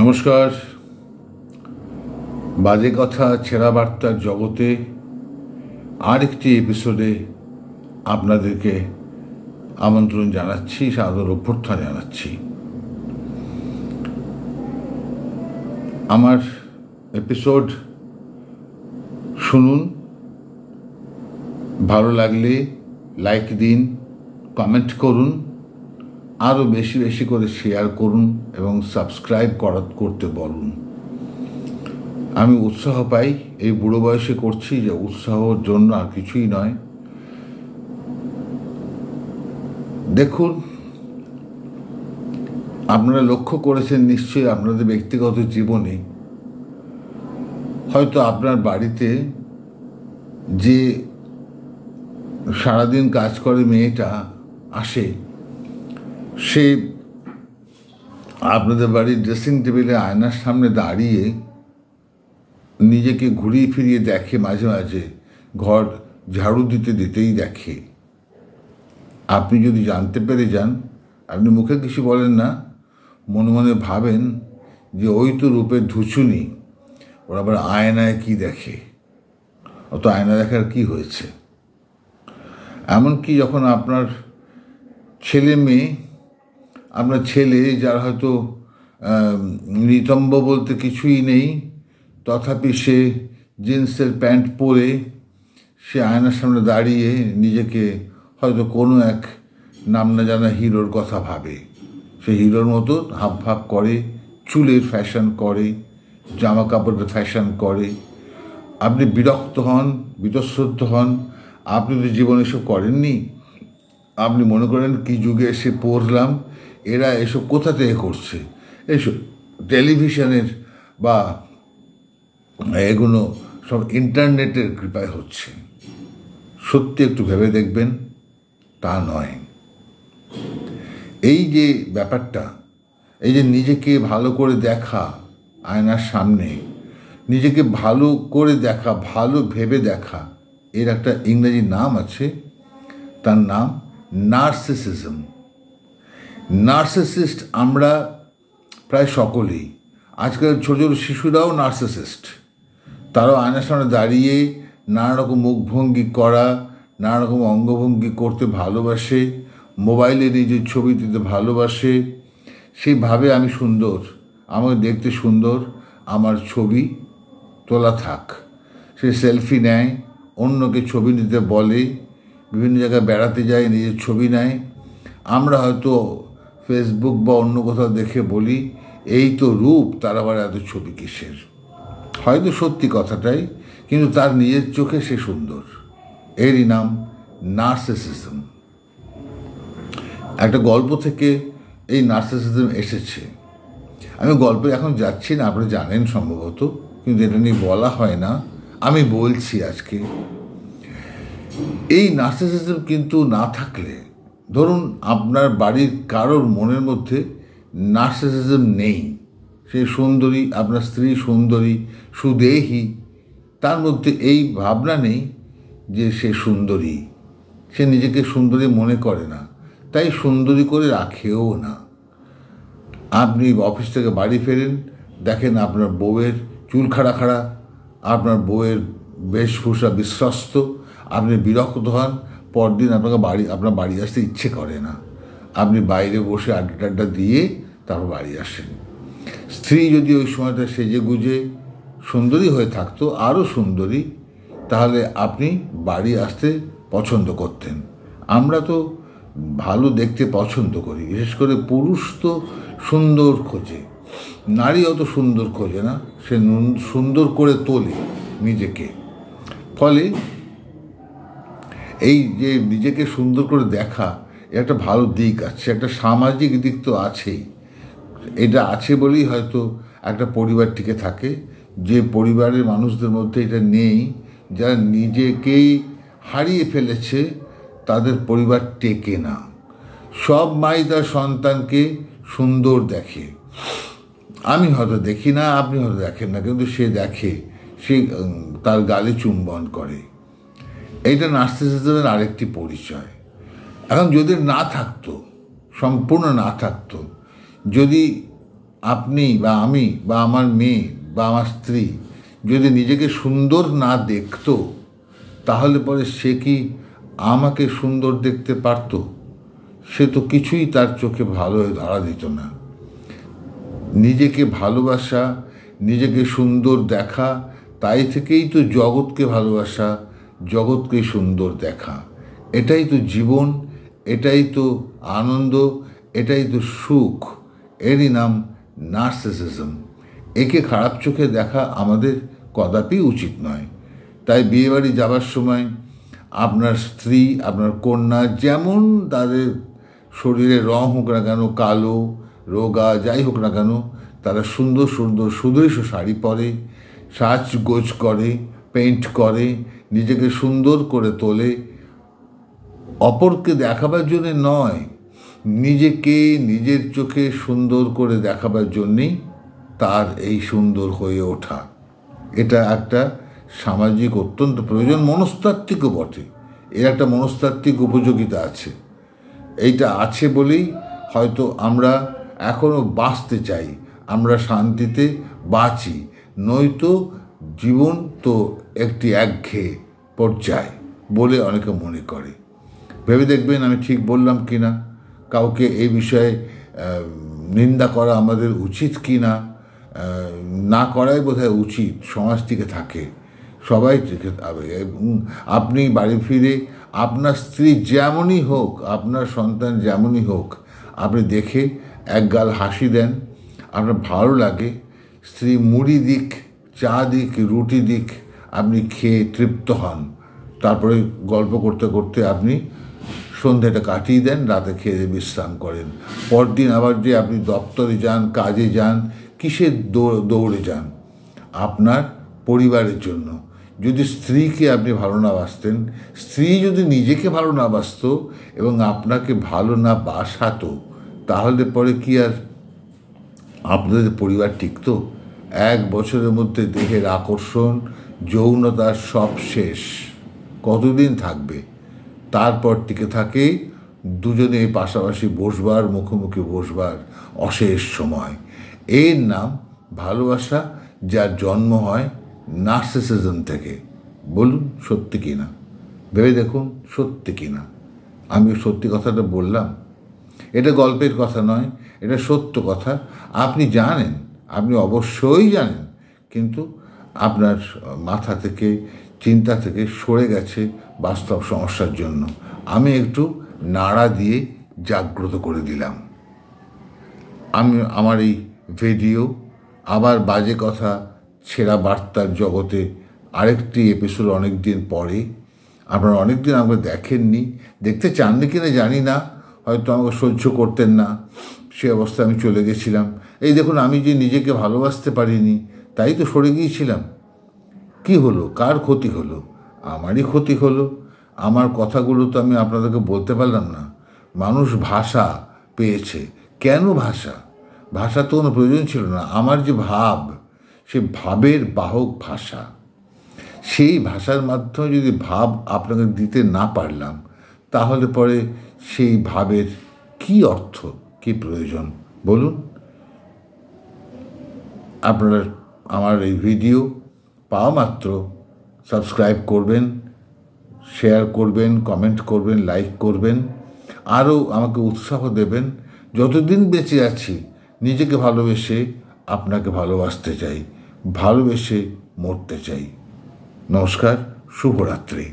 নমস্কার। বাজে কথা, ছেঁড়া বার্তার জগতে আরেকটি এপিসোডে আপনাদেরকে আমন্ত্রণ জানাচ্ছি, সাদর অভ্যর্থনা জানাচ্ছি। আমার এপিসোড শুনুন, ভালো লাগলে লাইক দিন কমেন্ট করুন। আরও বেশি বেশি করে শেয়ার করুন এবং সাবস্ক্রাইব করা করতে বলুন। আমি উৎসাহ পাই, এই বুড়ো বয়সে করছি যে উৎসাহর জন্য আর কিছুই নয়। দেখুন, আপনারা লক্ষ্য করেছেন নিশ্চয়ই আপনাদের ব্যক্তিগত জীবনে, হয়তো আপনার বাড়িতে যে সারাদিন কাজ করে মেয়েটা আসে সে আপনাদের বাড়ির ড্রেসিং টেবিলে আয়নার সামনে দাঁড়িয়ে নিজেকে ঘুরিয়ে ফিরিয়ে দেখে মাঝে মাঝে, ঘর ঝাড়ু দিতে দিতেই দেখে। আপনি যদি জানতে পেরে যান, আপনি মুখে কিছু বলেন না, মনে মনে ভাবেন যে ওই তো রূপের ধুচুনি, ওরা আবার আয়নায় কি দেখে? অত আয়না দেখার কি হয়েছে? এমনকি যখন আপনার ছেলে মেয়ে আপনার ছেলে যার হয়তো নিতম্ব বলতে কিছুই নেই, তথাপি সে জিন্সের প্যান্ট পরে সে আয়নার সামনে দাঁড়িয়ে নিজেকে হয়তো কোনো এক নাম না জানা হিরোর কথা ভাবে। সে হিরোর মতো হাব ভাব করে, চুলের ফ্যাশন করে জামা কাপড়ের ফ্যাশন করে। আপনি বিরক্ত হন, বিতশ্রদ্ধ হন, আপনি তো জীবনে এসব করেননি। আপনি মনে করেন কি যুগে এসে পড়লাম এরা এসব কোথা থেকে করছে? এসব টেলিভিশনের বা এগুলো সব ইন্টারনেটের কৃপায় হচ্ছে। সত্যি একটু ভেবে দেখবেন, তা নয়। এই যে ব্যাপারটা, এই যে নিজেকে ভালো করে দেখা আয়নার সামনে, নিজেকে ভালো করে দেখা, ভালো ভেবে দেখা, এর একটা ইংরেজি নাম আছে, তার নাম নার্সিসিজম। নার্সিসিস্ট আমরা প্রায় সকলেই। আজকাল ছোটো ছোটো শিশুরাও নার্সিসিস্ট। তারাও আয়নার সামনে দাঁড়িয়ে নানা রকম মুখভঙ্গি করা নানা রকম অঙ্গভঙ্গি করতে ভালোবাসে, মোবাইলে নিজের ছবি দিতে ভালোবাসে। সেইভাবে আমি সুন্দর। আমাকে দেখতে সুন্দর। আমার ছবি তোলা থাক। সে সেলফি নেয়, অন্যকে ছবি নিতে বলে, বিভিন্ন জায়গায় বেড়াতে যায়, নিজের ছবি নেয়। আমরা হয়তো ফেসবুক বা অন্য কোথাও দেখে বলি, এই তো রূপ, তার আবার এত ছবি কিসের? হয়তো সত্যি কথাটাই, কিন্তু তার নিজের চোখে সে সুন্দর। এরই নাম, নার্সিসিজম। একটা গল্প থেকে এই নার্সিসিজম এসেছে। আমি গল্পে এখন যাচ্ছি না আপনি জানেন সম্ভবত, কিন্তু এটা নিয়ে বলা হয় না, আমি বলছি আজকে। এই নার্সিসিজম কিন্তু না থাকলে ধরুন আপনার বাড়ির কারোর মনের মধ্যে নার্সিসিজম নেই, সে সুন্দরী, আপনার স্ত্রী সুন্দরী, সুদেহী, তার মধ্যে এই ভাবনা নেই যে সে সুন্দরী। সে নিজেকে সুন্দরী মনে করে না, তাই সুন্দরী করে রাখেও না। আপনি অফিস থেকে বাড়ি ফেরেন, দেখেন আপনার বউয়ের চুল খাড়া খাড়া, আপনার বউয়ের বেশভূষা বিশ্বস্ত, আপনি বিরক্ত হন পরদিন আপনাকে বাড়ি, আপনার বাড়ি আসতে ইচ্ছে করে না। আপনি বাইরে বসে আড্ডা টাড্ডা দিয়ে তারপর বাড়ি আসেন। স্ত্রী যদি ওই সময়টা সেজে গুজে সুন্দরী হয়ে থাকতো, আরও সুন্দরী, তাহলে আপনি বাড়ি আসতে পছন্দ করতেন। আমরা তো ভালো দেখতে পছন্দ করি, বিশেষ করে পুরুষ তো সুন্দর খোঁজে। নারী অত সুন্দর খোঁজে না, সে সুন্দর করে তোলে নিজেকে। ফলে এই যে নিজেকে সুন্দর করে দেখা একটা ভালো দিক আছে, একটা সামাজিক দিক তো আছেই এটা আছে বলেই হয়তো একটা পরিবার টিকে থাকে। যে পরিবারের মানুষদের মধ্যে এটা নেই, যারা নিজেকেই হারিয়ে ফেলেছে, তাদের পরিবার টেকে না। সব মাই তার সন্তানকে সুন্দর দেখে। আমি হয়তো দেখি না, আপনি হয়তো দেখেন না, কিন্তু সে দেখে, সে তার গালে চুম্বন করে। এইটা নার্সিসিজমের আরেকটি পরিচয়। এখন যদি না থাকতো, সম্পূর্ণ না থাকতো, যদি আপনি বা আমি বা আমার মেয়ে বা আমার স্ত্রী যদি নিজেকে সুন্দর না দেখতো, তাহলে পরে সে কি আমাকে সুন্দর দেখতে পারত? সে তো কিছুই তার চোখে ভালো হয়ে ধরা দিত না। নিজেকে ভালোবাসা, নিজেকে সুন্দর দেখা, তাই থেকেই তো জগৎকে ভালোবাসা জগৎকে সুন্দর দেখা। এটাই তো জীবন, এটাই তো আনন্দ, এটাই তো সুখ। এরই নাম নার্সিসিজম। একে খারাপ চোখে দেখা আমাদের কদাপি উচিত নয়। তাই বিয়েবাড়ি যাবার সময় আপনার স্ত্রী, আপনার কন্যা যেমন তাদের শরীরে রং হোক না কেন, কালো, রোগা, যাই হোক না কেন, তারা সুন্দর সুন্দর সুদৃশ্য শাড়ি পরে, সাজগোজ করে পেইন্ট করে নিজেকে সুন্দর করে তোলে। অপরকে দেখাবার জন্যে নয়, নিজেকে নিজের চোখে সুন্দর করে দেখাবার জন্যেই তার এই সুন্দর হয়ে ওঠা। এটা একটা সামাজিক অত্যন্ত প্রয়োজন, মনস্তাত্ত্বিকও বটে। এর একটা মনস্তাত্ত্বিক উপযোগিতা আছে। এইটা আছে বলেই হয়তো আমরা এখনও বাঁচতে চাই, আমরা শান্তিতে বাঁচি। নয়তো জীবন তো একটি একঘেয়ে পর্যায় বলে অনেকে মনে করে। ভেবে দেখবেন আমি ঠিক বললাম কি না কাউকে এই বিষয়ে নিন্দা করা আমাদের উচিত কি না না করাই বোধহয় উচিত, সমাজ থেকে থাকে। সবাই আপনি বাড়ি ফিরে আপনার স্ত্রী যেমনই হোক, আপনার সন্তান যেমনই হোক, আপনি দেখে একগাল হাসি দেন। আপনার ভালো লাগে, স্ত্রী মুড়ি দিক চা দিক, রুটি দিক, আপনি খেয়ে তৃপ্ত হন। তারপরে গল্প করতে করতে আপনি সন্ধ্যাটা কাটিয়ে দেন, রাতে খেয়ে বিশ্রাম করেন। পরদিন আবার যে আপনি দপ্তরে যান, কাজে যান, কিসের দৌড়ে যান? আপনার পরিবারের জন্য। যদি স্ত্রীকে আপনি ভালো না বাসতেন, স্ত্রী যদি নিজেকে ভালো না বাসত এবং আপনাকে ভালো না বাসাতো, তাহলে পরে কি আর আপনাদের পরিবার টিকতো? এক বছরের মধ্যে দেহের আকর্ষণ যৌনতার সব শেষ। কতদিন থাকবে? তারপর টিকে থাকে, দুজনে পাশাপাশি বসবার, মুখোমুখি বসবার অশেষ সময়। এর নাম ভালোবাসা, যার জন্ম হয় নার্সিসিজম থেকে। বলুন, সত্যি কি না ভেবে দেখুন, সত্যি কি না আমি সত্যি কথাটা বললাম। এটা গল্পের কথা নয়, এটা সত্য কথা। আপনি জানেন আপনি অবশ্যই জানেন, কিন্তু আপনার মাথা থেকে, চিন্তা থেকে সরে গেছে বাস্তব সমস্যার জন্য। আমি একটু নাড়া দিয়ে জাগ্রত করে দিলাম। আমি, আমার এই ভিডিও, আবার বাজে কথা, ছেঁড়া বার্তার জগতে আরেকটি এপিসোড অনেক দিন পরে। আপনারা অনেক দিন আমাকে দেখেননি। দেখতে চাননি কিনা জানি না। হয়তো আমাকে সহ্য করতেন না। সে অবস্থায় আমি চলে গেছিলাম। এই দেখুন, আমি যে নিজেকে ভালোবাসতে পারিনি, তাই তো সরে গিয়েছিলাম। কি হলো? কার ক্ষতি হলো? আমারই ক্ষতি হলো। আমার কথাগুলো তো আমি আপনাদেরকে বলতে পারলাম না। মানুষ ভাষা পেয়েছে। কেন ভাষা? ভাষা তো কোনো প্রয়োজন ছিল না। আমার যে ভাব, সে ভাবের বাহক ভাষা। সেই ভাষার মাধ্যমে যদি ভাব আপনাকে দিতে না পারলাম, তাহলে পরে সেই ভাবের কি অর্থ, কি প্রয়োজন? বলুন। আপনারা আমার এই ভিডিও পাওয়া মাত্র সাবস্ক্রাইব করবেন, শেয়ার করবেন, কমেন্ট করবেন, লাইক করবেন, আরও আমাকে উৎসাহ দেবেন। যতদিন বেঁচে আছি, নিজেকে ভালোবেসে আপনাকে ভালোবাসতে চাই, ভালোবেসে মরতে চাই। নমস্কার, শুভরাত্রি।